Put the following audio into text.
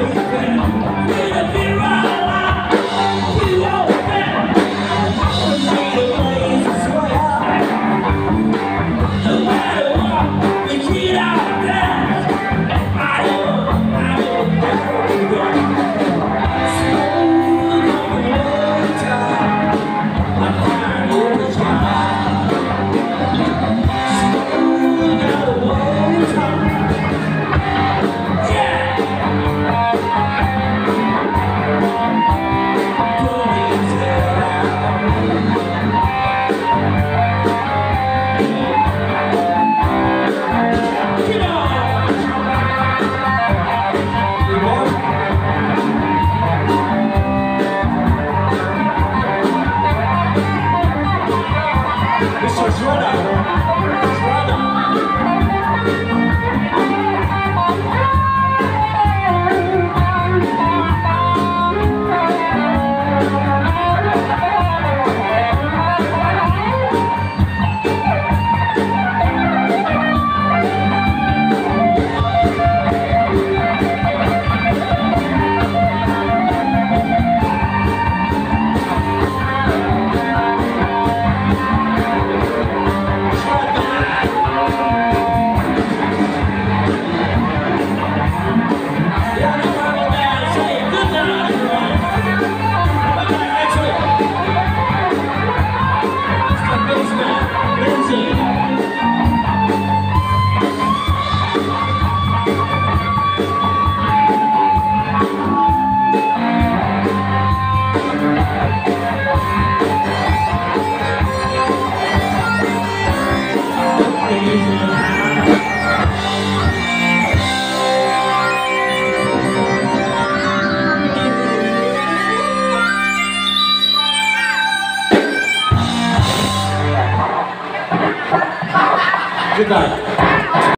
何? Thank God.